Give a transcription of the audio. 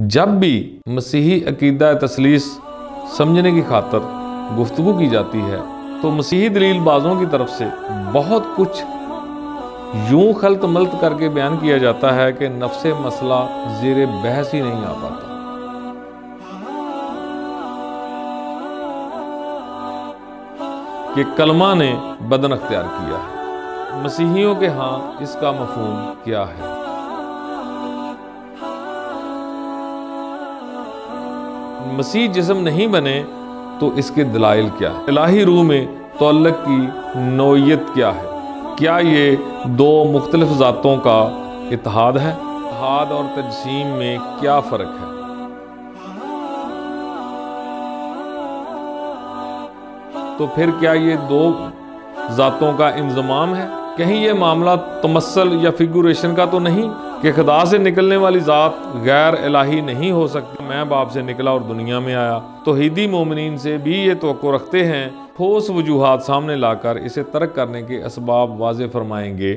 जब भी मसीही अकीदा तसलीस समझने की खातर गुफ्तु की जाती है तो मसीही दलील बाज़ों की तरफ़ से बहुत कुछ यूँ खलत मलत करके बयान किया जाता है कि नफ्स मसला जेर बहस ही नहीं आ पाता। कि कलमा ने बदन अख्तियार किया है। मसीहियों के हाँ इसका मफहूम क्या है? मसीह जिसम नहीं बने तो इसके दलाइल क्या है? इलाही रूह में तल्लक की नोयत क्या है? क्या ये दो मुख्तलिफ़ ज़ातों का इतिहाद है? इतिहाद और तजसीम में क्या फ़र्क है? तो फिर क्या ये दो ज़ातों का इंजमाम है? कहीं ये मामला तमसल या फिगुरेशन का तो नहीं? कि खुदा से निकलने वाली ज़ात गैर इलाही नहीं हो सकती। मैं बाप से निकला और दुनिया में आया। तो हिदी मोमिन से भी ये तो रखते हैं। ठोस वजूहत सामने लाकर इसे तर्क करने के इसबाब वाज फरमाएँगे।